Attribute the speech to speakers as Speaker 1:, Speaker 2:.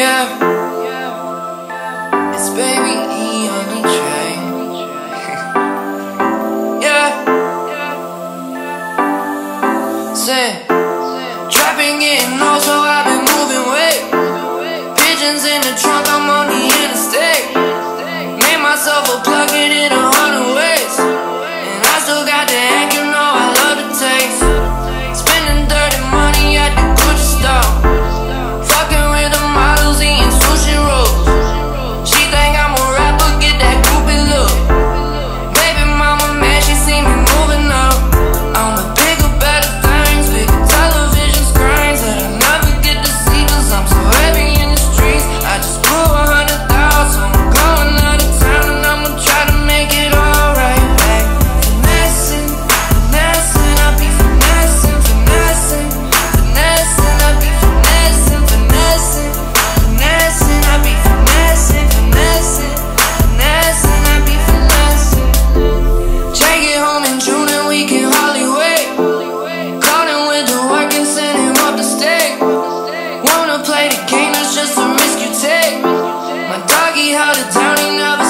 Speaker 1: Yeah. It's baby E on the train. yeah. Say. out of town, he never